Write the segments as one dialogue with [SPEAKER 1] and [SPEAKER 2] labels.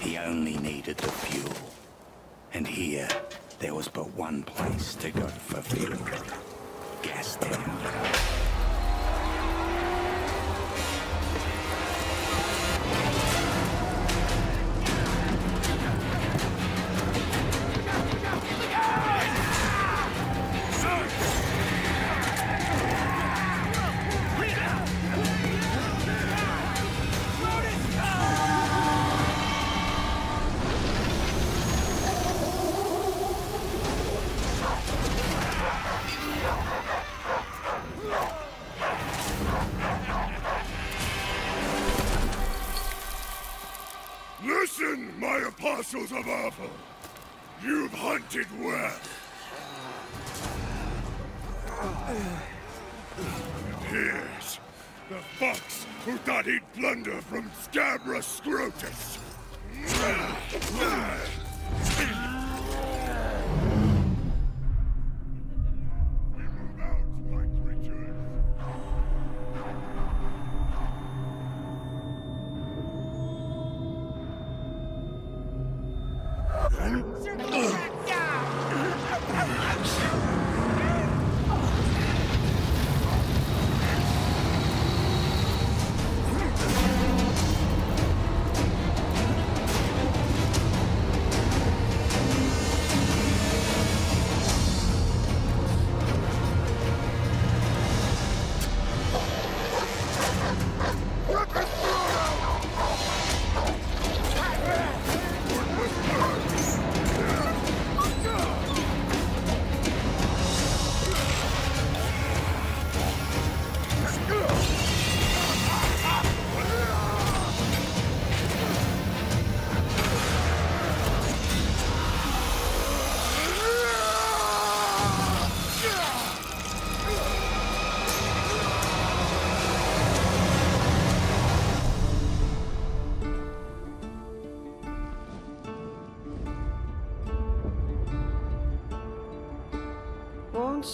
[SPEAKER 1] He only needed the fuel. And here, there was but one place to go for fuel. Gastown.
[SPEAKER 2] Listen, fox who thought he'd plunder from Scabra Scrotus.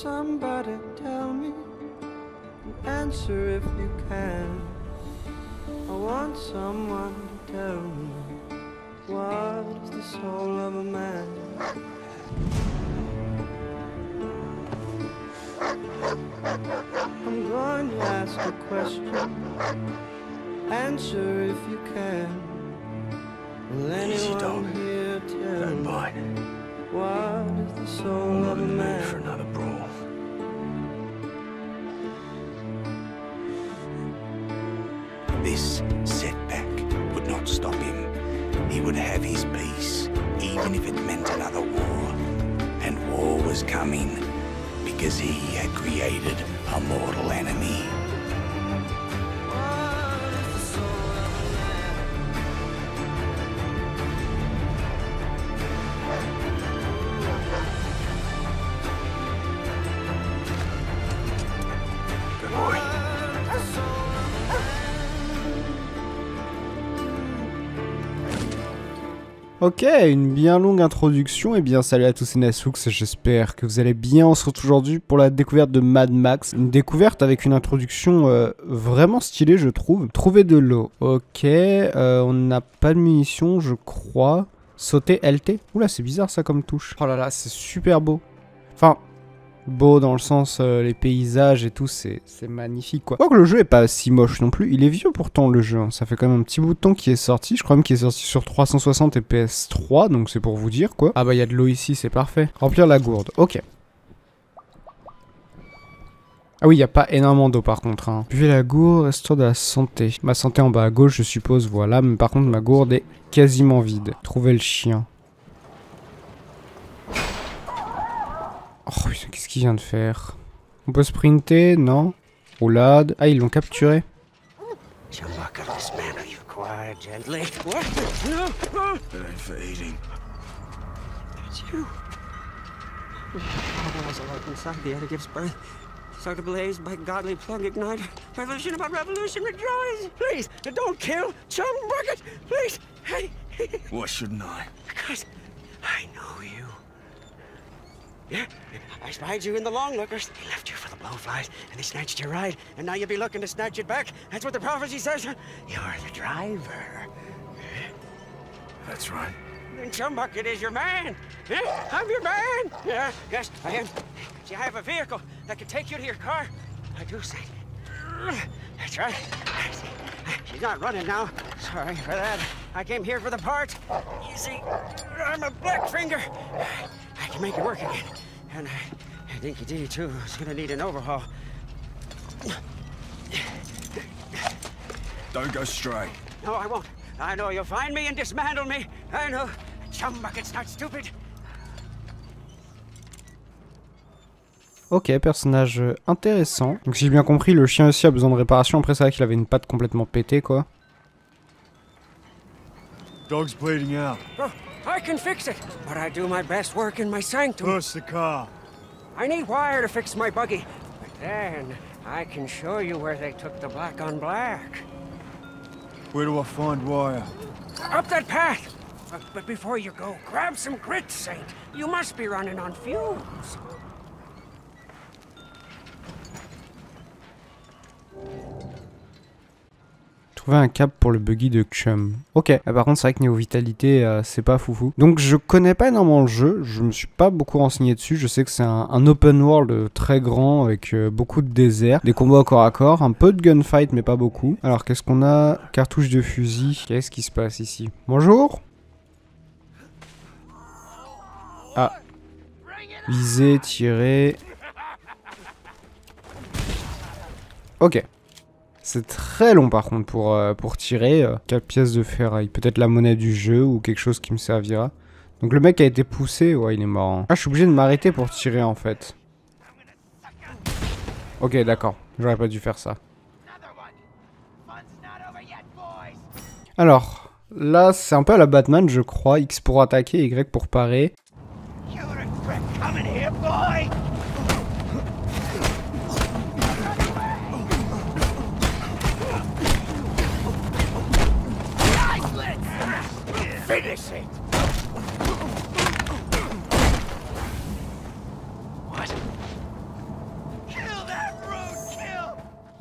[SPEAKER 3] Somebody tell me? Answer if you can. I want someone to tell me what is the soul of a man. I'm going to ask a question. Answer if you can. Will
[SPEAKER 1] Easy,
[SPEAKER 3] anyone
[SPEAKER 1] dog.
[SPEAKER 3] here tell
[SPEAKER 1] Don't
[SPEAKER 3] me
[SPEAKER 1] bite.
[SPEAKER 3] what is the soul
[SPEAKER 1] I'm not
[SPEAKER 3] of a
[SPEAKER 1] in the mood
[SPEAKER 3] man?
[SPEAKER 1] for another brawl. He would have his peace, even if it meant another war. And war was coming because he had created a mortal enemy.
[SPEAKER 4] Ok, une bien longue introduction. Et bien, salut à tous, c'est Nasoux. J'espère que vous allez bien. On se retrouve aujourd'hui pour la découverte de Mad Max. Une découverte avec une introduction euh, vraiment stylée, je trouve. Trouver de l'eau. Ok, euh, on n'a pas de munitions, je crois. Sauter LT. Oula, c'est bizarre ça comme touche. Oh là là, c'est super beau. Enfin, beau dans le sens euh, les paysages et tout, c'est c'est magnifique quoi. que le jeu est pas si moche non plus, il est vieux pourtant le jeu, hein. ça fait quand même un petit bout de temps qu'il est sorti, je crois même qu'il est sorti sur 360 et PS3, donc c'est pour vous dire quoi. Ah bah il y a de l'eau ici, c'est parfait. Remplir la gourde, ok. Ah oui, il n'y a pas énormément d'eau par contre. Hein. Buvez la gourde, restaure de la santé. Ma santé en bas à gauche, je suppose, voilà. Mais par contre, ma gourde est quasiment vide. Trouvez le chien. Oh, qu'est-ce qu'il vient de faire? On peut sprinter Non? Roulade. Ah, ils l'ont capturé.
[SPEAKER 5] Start ablaze by godly plug igniter. Revolution about revolution, rejoice! Please, don't kill Chum Bucket! Please! Hey!
[SPEAKER 1] Why shouldn't I?
[SPEAKER 5] Because I know you. Yeah, I spied you in the long lookers. They left you for the blowflies, and they snatched your ride, and now you'll be looking to snatch it back. That's what the prophecy says. You're the driver.
[SPEAKER 1] That's right.
[SPEAKER 5] Then Chumbucket is your man. Yeah, I'm your man. Yeah, yes, I am. See, I have a vehicle that can take you to your car. I do say. That's right. She's not running now. Sorry for that. I came here for the part. You see, I'm a black finger. I can make it work again. And I think Dinky D, too, is gonna need an overhaul.
[SPEAKER 1] Don't go stray.
[SPEAKER 5] No, I won't. I know you'll find me and dismantle me. I know. Chumbucket's not stupid.
[SPEAKER 4] Ok, personnage intéressant. Donc si j'ai bien compris, le chien aussi a besoin de réparation. Après, c'est vrai qu'il avait une patte complètement pétée, quoi.
[SPEAKER 6] Dog's bleeding out.
[SPEAKER 5] Oh, I can fix it, but I do my best work in my sanctum.
[SPEAKER 6] Push the car.
[SPEAKER 5] I need wire to fix my buggy, but then I can show you where they took the black on black.
[SPEAKER 6] Where do I find wire?
[SPEAKER 5] Up that path. But, but before you go, grab some grit, Saint. You must be running on fumes.
[SPEAKER 4] Trouver un cap pour le buggy de Chum. Ok, ah, par contre c'est vrai que niveau vitalité euh, c'est pas foufou. Donc je connais pas énormément le jeu, je me suis pas beaucoup renseigné dessus, je sais que c'est un, open world très grand avec euh, beaucoup de désert, des combats corps à corps, un peu de gunfight mais pas beaucoup. Alors qu'est-ce qu'on a? Cartouche de fusil, qu'est-ce qui se passe ici? Bonjour Ah. Viser, tirer... Ok. C'est très long par contre pour, euh, pour tirer. 4 euh, pièces de ferraille. Peut-être la monnaie du jeu ou quelque chose qui me servira. Donc le mec a été poussé. Ouais, il est mort. Ah, je suis obligé de m'arrêter pour tirer en fait. Ok, d'accord. J'aurais pas dû faire ça. Alors, là, c'est un peu à la Batman, je crois. X pour attaquer, Y pour parer.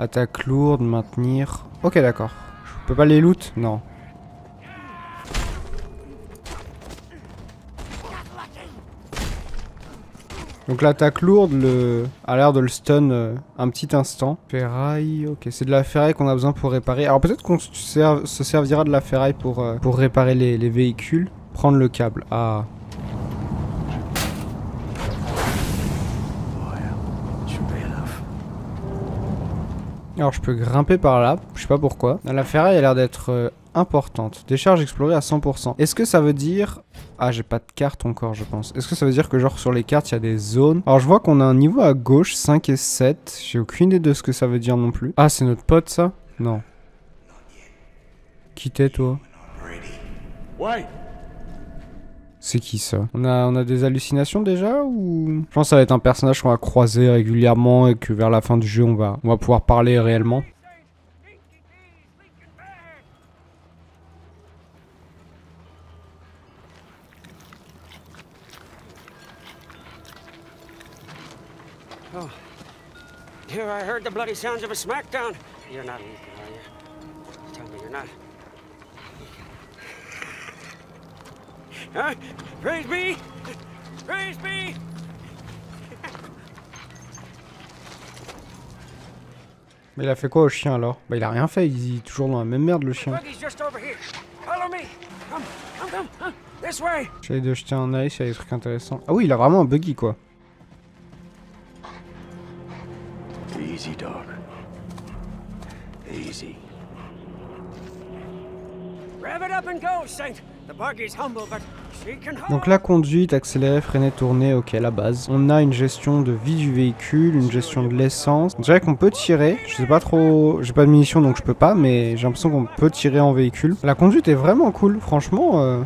[SPEAKER 4] Attaque lourde, maintenir. Ok, d'accord. Je peux pas les loot? Non. Donc l'attaque lourde le... a l'air de le stun euh, un petit instant. Ferraille, ok, c'est de la ferraille qu'on a besoin pour réparer. Alors peut-être qu'on se servira de la ferraille pour, euh, pour réparer les, les véhicules. Prendre le câble, ah... Alors je peux grimper par là, je sais pas pourquoi. La ferraille a l'air d'être euh, importante. Décharge explorée à 100%. Est-ce que ça veut dire... Ah j'ai pas de carte encore je pense. Est-ce que ça veut dire que genre sur les cartes il y a des zones? Alors je vois qu'on a un niveau à gauche, 5 et 7. J'ai aucune idée de ce que ça veut dire non plus. Ah c'est notre pote ça? Non. Qui toi? C'est qui ça on a, on a des hallucinations déjà ou... Je pense que ça va être un personnage qu'on va croiser régulièrement et que vers la fin du jeu on va, on va pouvoir parler réellement.
[SPEAKER 5] Oh. Here I heard the bloody sounds of a smackdown. You're not leaking, are you? Tell me you're not. Hein? Praise me! Praise me!
[SPEAKER 4] Mais il a fait quoi au chien alors? Bah il a rien fait, il est toujours dans la même merde le chien. J'essaie de jeter un œil s'il y a des trucs intéressants. Ah oui, il a vraiment un buggy quoi.
[SPEAKER 7] Easy dog. Easy.
[SPEAKER 5] Rev it up and go, Saint.
[SPEAKER 4] Donc la conduite, accélérer, freiner, tourner, ok la base. On a une gestion de vie du véhicule, une gestion de l'essence. On dirait qu'on peut tirer, je sais pas trop, j'ai pas de munitions donc je peux pas, mais j'ai l'impression qu'on peut tirer en véhicule. La conduite est vraiment cool, franchement. euh,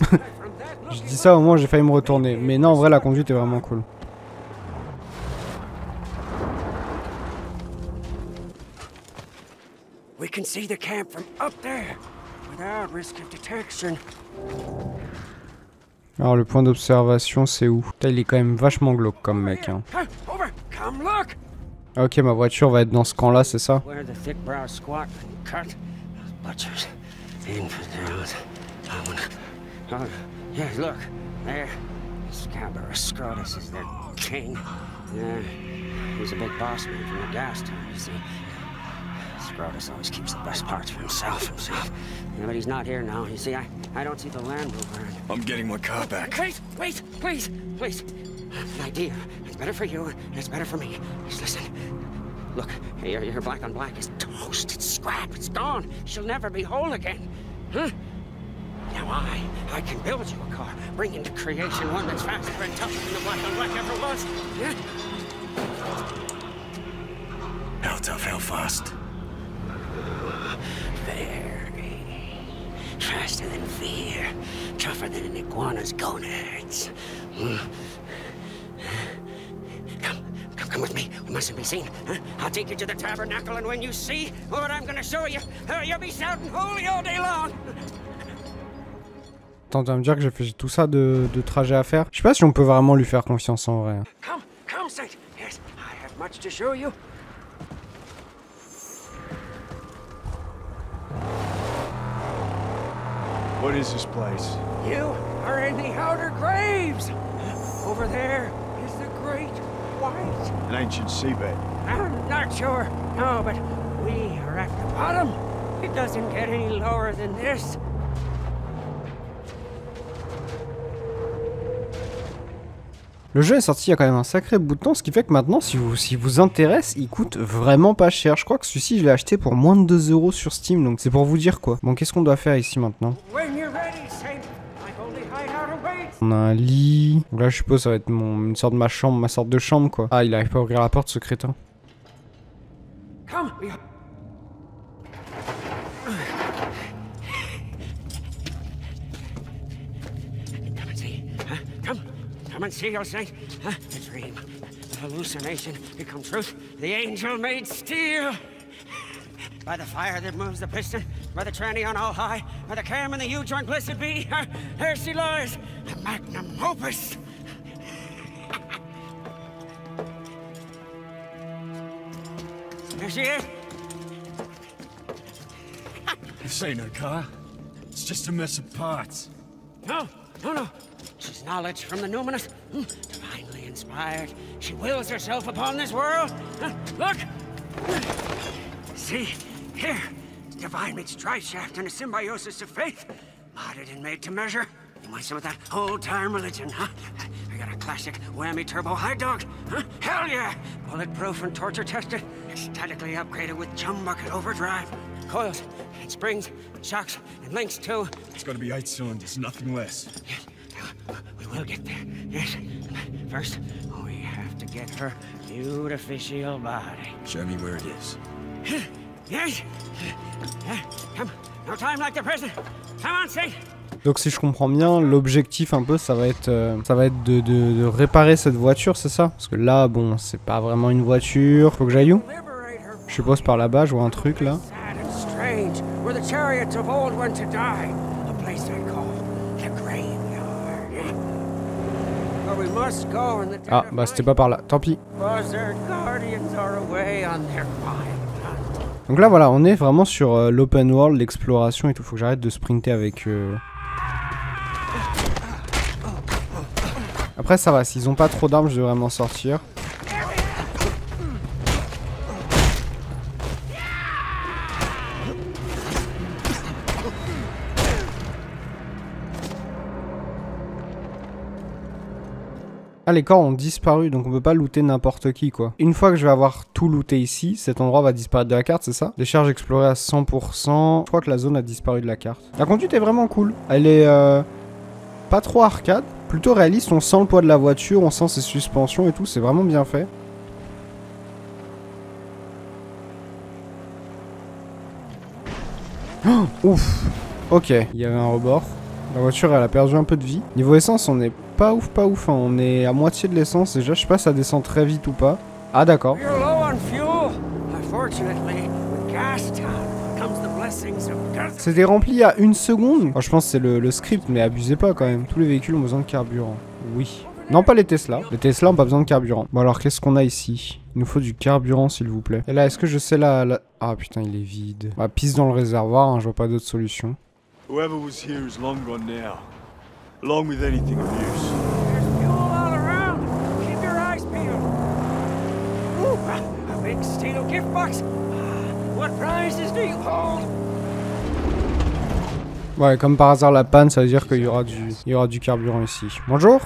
[SPEAKER 4] je dis ça au moins j'ai failli me retourner, mais non en vrai la conduite est vraiment cool.
[SPEAKER 5] We can see the camp from up there detection.
[SPEAKER 4] Alors le point d'observation c'est où? Putain, il est quand même vachement glauque comme mec. Hein. Ah, Ok ma voiture va être dans ce camp là c'est ça?
[SPEAKER 5] Where the thick brow squat and cut. Those butchers. Infidels. Yeah, look. There. Scabber Scrotus is their king. Yeah. He's a big boss man from the gas town, you see. Scrotus always keeps the best parts for himself, himself. Yeah, but he's not here now. You see, I, I don't see the Land Rover.
[SPEAKER 2] I'm getting my car back.
[SPEAKER 5] Wait, wait, please, please. An idea. It's better for you, and it's better for me. Just listen. Look, your, your black on black is toast. It's scrap. It's gone. She'll never be whole again. Huh? Now I, I can build you a car, bring into creation one that's faster and tougher than the black on black ever was. Yeah?
[SPEAKER 1] How tough, how fast?
[SPEAKER 5] Tougher than an iguana's gonads. Hmm. Come, come, come with me. We mustn't be seen. Huh? I'll take you to the tabernacle, and when you see what I'm gonna show you, uh, you'll be shouting holy all day long.
[SPEAKER 4] Attends, tu vas me dire que j'ai fait tout ça de, de trajet à faire? Je sais pas si on peut vraiment lui faire confiance en vrai.
[SPEAKER 5] Come, come, Saint. Yes, I have much to show you.
[SPEAKER 6] What is this place?
[SPEAKER 5] You are in the outer graves. Over there is the great white.
[SPEAKER 6] An ancient seabed.
[SPEAKER 5] I'm not sure. No, but we are at the bottom. It doesn't get any lower than this.
[SPEAKER 4] Le jeu est sorti il y a quand même un sacré bout de temps, ce qui fait que maintenant, si vous, si vous intéresse, il coûte vraiment pas cher. Je crois que celui-ci, je l'ai acheté pour moins de 2 euros sur Steam, donc c'est pour vous dire quoi. Bon, qu'est-ce qu'on doit faire ici maintenant?
[SPEAKER 5] When
[SPEAKER 4] On a un lit. Là, je suppose, ça va être mon, une sorte de ma chambre, ma sorte de chambre quoi. Ah, il arrive pas à ouvrir la porte, ce crétin.
[SPEAKER 5] Come. By the fire that moves the piston, by the tranny on all high, by the cam and the U-joint blessed be, huh? there she lies, a magnum opus. There she is.
[SPEAKER 6] This ain't her car. It's just a mess of parts.
[SPEAKER 5] No, no, no. She's knowledge from the numinous, hmm, divinely inspired. She wills herself upon this world. Look! See, here, divine meets dry shaft and a symbiosis of faith, modded and made to measure. You want some of that old-time religion, huh? I got a classic whammy turbo high dog, huh? Hell yeah! Bulletproof and torture tested, statically upgraded with chum bucket overdrive, coils and springs, and shocks and links too.
[SPEAKER 6] It's gonna be eight cylinders, nothing less.
[SPEAKER 5] Yes, we will get there. Yes. First, we have to get her beautificial body.
[SPEAKER 7] Show me where it is.
[SPEAKER 5] Yes. Yeah, Come. No time like the present. Come on, Saint.
[SPEAKER 4] Donc si je comprends bien, l'objectif un peu, ça va être, euh, ça va être de, de- de réparer cette voiture, c'est ça? Parce que là, bon, c'est pas vraiment une voiture. Faut que j'aille où? Je suppose par là-bas, je vois un truc là. Ah, bah c'était pas par là, tant pis. Donc là voilà, on est vraiment sur euh, l'open world, l'exploration et tout. Faut que j'arrête de sprinter avec... euh. Après ça va, s'ils ont pas trop d'armes, je devrais m'en sortir. Ah, les corps ont disparu, donc on peut pas looter n'importe qui, quoi. Une fois que je vais avoir tout looté ici, cet endroit va disparaître de la carte, c'est ça? Les charges explorées à 100%. Je crois que la zone a disparu de la carte. La conduite est vraiment cool. Elle est euh, pas trop arcade, plutôt réaliste. On sent le poids de la voiture, on sent ses suspensions et tout. C'est vraiment bien fait. Oh, ouf Ok, il y avait un rebord. La voiture, elle a perdu un peu de vie. Niveau essence, on est pas ouf, pas ouf. hein. On est à moitié de l'essence déjà. Je sais pas si ça descend très vite ou pas. Ah, d'accord. C'était rempli il y a une seconde. Oh, je pense que c'est le, le script, mais abusez pas quand même. Tous les véhicules ont besoin de carburant. Oui. Non, pas les Tesla. Les Tesla ont pas besoin de carburant. Bon, alors qu'est-ce qu'on a ici? Il nous faut du carburant, s'il vous plaît. Et là, est-ce que je sais la, la- Ah putain, il est vide. Bah, pisse dans le réservoir, hein, je vois pas d'autre solution.
[SPEAKER 7] Whoever was here is long gone now. Along with anything of use.
[SPEAKER 5] There's fuel all around. Keep your eyes peeled. Ooh, a, big steel gift box. What prizes do you hold?
[SPEAKER 4] Ouais, comme par hasard, la panne, ça veut dire qu'il y aura du, il y aura du carburant ici. Bonjour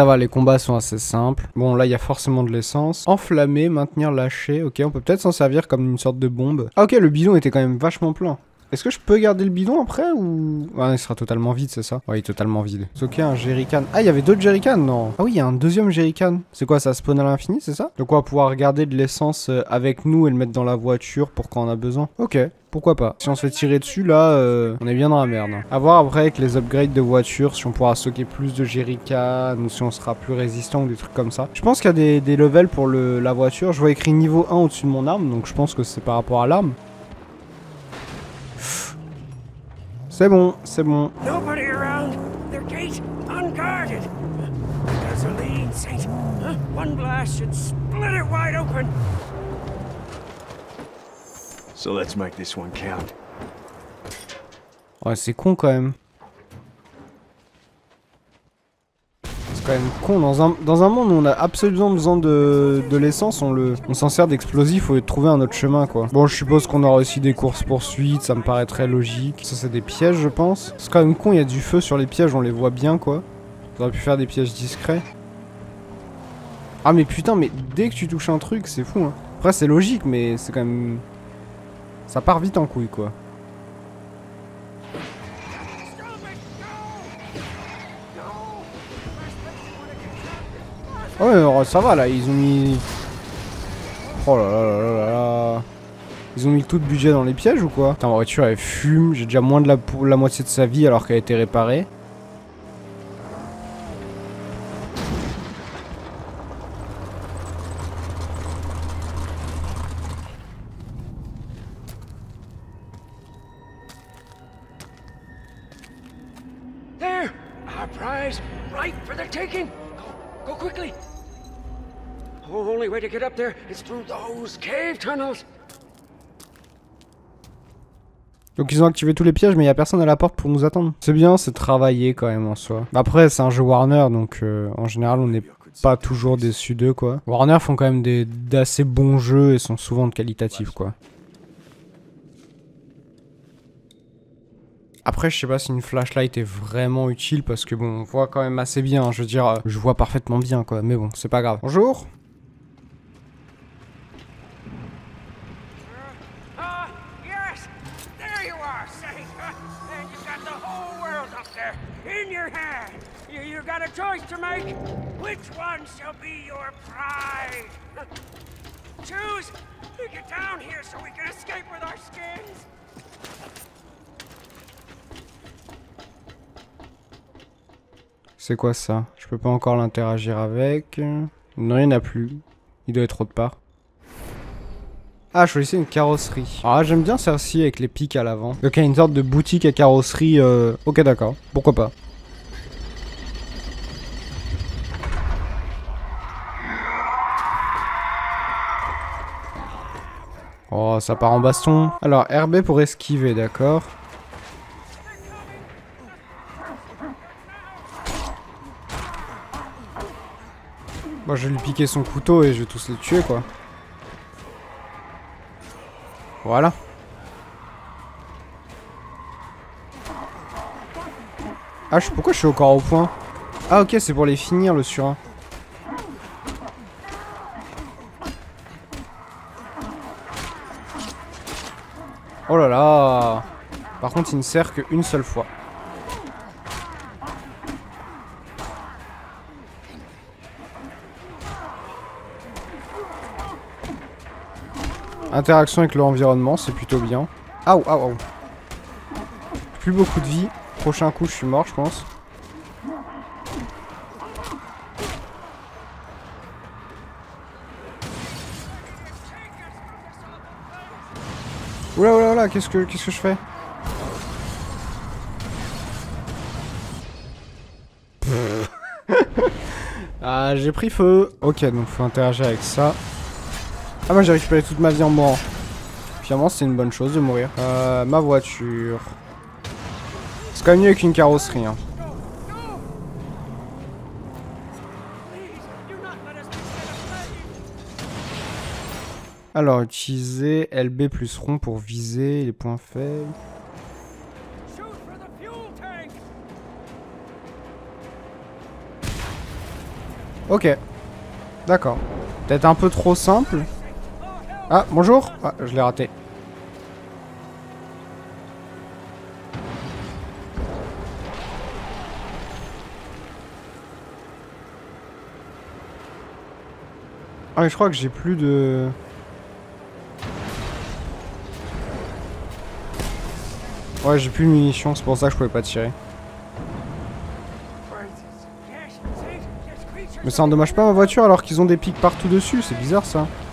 [SPEAKER 4] Ça va, les combats sont assez simples. Bon, là, il y a forcément de l'essence. Enflammer, maintenir, lâcher. Ok, on peut peut-être s'en servir comme une sorte de bombe. Ah ok, le bidon était quand même vachement plein. Est-ce que je peux garder le bidon après ou... Ah, il sera totalement vide, c'est ça? Est totalement vide. Ok, un jerrycan. Ah, il y avait d'autres jerrycans, non Ah oui, il y a un deuxième jerrycan. C'est quoi, ça spawn à l'infini, c'est ça? Donc on va pouvoir garder de l'essence euh, avec nous et le mettre dans la voiture pour quand on a besoin. Ok, pourquoi pas. Si on se fait tirer dessus, là, euh, on est bien dans la merde. hein. À voir après avec les upgrades de voiture, si on pourra stocker plus de jerrycan ou si on sera plus résistant ou des trucs comme ça. Je pense qu'il y a des, des levels pour le, la voiture. Je vois écrit niveau 1 au-dessus de mon arme, donc je pense que c'est par rapport à l'arme. C'est bon, c'est bon.
[SPEAKER 5] Nobody around. Their gate unguarded. Gasoline, Saint. Huh? One blast should split it wide open.
[SPEAKER 7] So let's make this one count.
[SPEAKER 4] Ouais, c'est con quand même. Quand même con. Dans un, monde où on a absolument besoin de, l'essence, on s'en sert d'explosifs au lieu de trouver un autre chemin, quoi. Bon, je suppose qu'on aura aussi des courses-poursuites, ça me paraît très logique. Ça, c'est des pièges, je pense. C'est quand même con, il y a du feu sur les pièges, on les voit bien, quoi. On aurait pu faire des pièges discrets. Ah, mais putain, mais dès que tu touches un truc, c'est fou, hein. Après, c'est logique, mais c'est quand même... Ça part vite en couille, quoi. Alors, ça va là, ils ont mis. Oh là là là là là. Ils ont mis tout le budget dans les pièges ou quoi? Putain, ma voiture elle fume, j'ai déjà moins de la, la moitié de sa vie alors qu'elle a été réparée.
[SPEAKER 5] For the taking! Go quickly! The only way to get up there is through those cave tunnels.
[SPEAKER 4] Donc ils ont activé tous les pièges mais il y a personne à la porte pour nous attendre. C'est bien, c'est travaillé quand même en soi. Après c'est un jeu Warner donc euh, en général on n'est pas toujours déçu d'eux quoi. Warner font quand même des d'assez bons jeux et sont souvent de qualitatifs quoi. Après, je sais pas si une flashlight est vraiment utile parce que bon, on voit quand même assez bien. hein. Je veux dire, euh, je vois parfaitement bien quoi. Mais bon, c'est pas grave. Bonjour.
[SPEAKER 5] In your hand. You, you got a choice to make. Which one shall be your prize? Choose! Get down here so we can escape with our skins!
[SPEAKER 4] C'est quoi ça? Je peux pas encore l'interagir avec. Non, il n'y en a plus. Il doit être autre part. Ah, choisissez une carrosserie. Ah, j'aime bien celle-ci avec les pics à l'avant. Donc, il y a une sorte de boutique à carrosserie. euh, Ok, d'accord. Pourquoi pas Oh, ça part en baston. Alors, RB pour esquiver, d'accord. Moi, je vais lui piquer son couteau et je vais tous les tuer, quoi. Voilà. Ah, je... pourquoi je suis encore au point Ah, ok, c'est pour les finir, le surin. Oh là là Par contre, il ne sert qu'une seule fois. Interaction avec l'environnement, c'est plutôt bien. Aouh, aouh, aouh. Plus beaucoup de vie. Prochain coup, je suis mort, je pense. Oula, oula, oula, qu'est-ce que, qu'est-ce que je fais? Ah, j'ai pris feu. Ok, donc faut interagir avec ça. Ah, moi j'ai récupéré toute ma vie en mourant. Finalement, c'est une bonne chose de mourir. Euh, ma voiture. C'est quand même mieux qu'une carrosserie. Hein. Alors, utiliser LB plus rond pour viser les points faibles. Ok. D'accord. Peut-être un peu trop simple. Ah, bonjour Ah, je l'ai raté. Ah, mais je crois que j'ai plus de... Ouais, j'ai plus de munitions, c'est pour ça que je pouvais pas tirer. Mais ça endommage pas ma voiture alors qu'ils ont des pics partout dessus, c'est bizarre ça.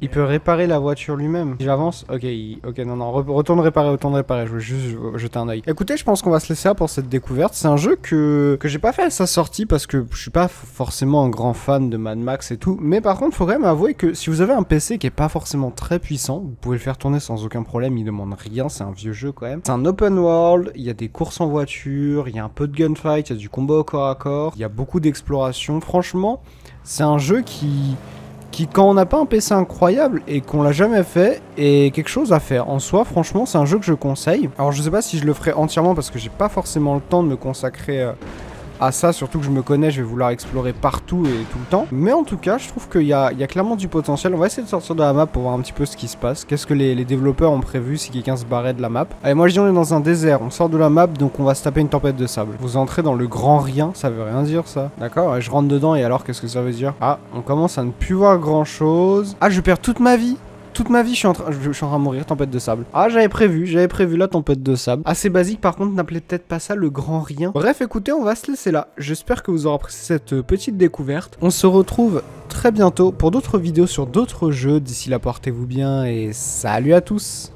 [SPEAKER 4] Il peut réparer la voiture lui-même. J'avance Ok, ok, non, non, retourne réparer, retourne réparer. Je veux juste jeter un oeil. Écoutez, je pense qu'on va se laisser là pour cette découverte. C'est un jeu que, que j'ai pas fait à sa sortie parce que je suis pas forcément un grand fan de Mad Max et tout. Mais par contre, faut quand même avouer que si vous avez un PC qui est pas forcément très puissant, vous pouvez le faire tourner sans aucun problème. Il demande rien, c'est un vieux jeu quand même. C'est un open world, il y a des courses en voiture, il y a un peu de gunfight, il y a du combat au corps à corps, il y a beaucoup d'exploration. Franchement, c'est un jeu qui, qui quand on n'a pas un PC incroyable et qu'on l'a jamais fait, est quelque chose à faire. En soi, franchement, c'est un jeu que je conseille. Alors je sais pas si je le ferai entièrement parce que j'ai pas forcément le temps de me consacrer euh, à ça, surtout que je me connais, je vais vouloir explorer partout et tout le temps. Mais en tout cas, je trouve qu'il y, a, clairement du potentiel. On va essayer de sortir de la map pour voir un petit peu ce qui se passe. Qu'est-ce que les, développeurs ont prévu si quelqu'un se barrait de la map. Allez, moi je dis on est dans un désert, on sort de la map, donc on va se taper une tempête de sable. Vous entrez dans le grand rien, ça veut rien dire ça. D'accord Je rentre dedans et alors qu'est-ce que ça veut dire? Ah, on commence à ne plus voir grand chose. Ah, je perds toute ma vie toute ma vie, je suis, en train, je, suis de mourir, tempête de sable. Ah, j'avais prévu, j'avais prévu la tempête de sable. Assez basique, par contre, n'appelez peut-être pas ça le grand rien. Bref, écoutez, on va se laisser là. J'espère que vous aurez apprécié cette petite découverte. On se retrouve très bientôt pour d'autres vidéos sur d'autres jeux. D'ici là, portez-vous bien et salut à tous